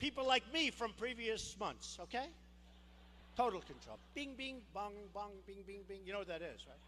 people like me from previous months, okay? Total control. Bing, bing, bong, bong, bing, bing, bing. You know what that is, right?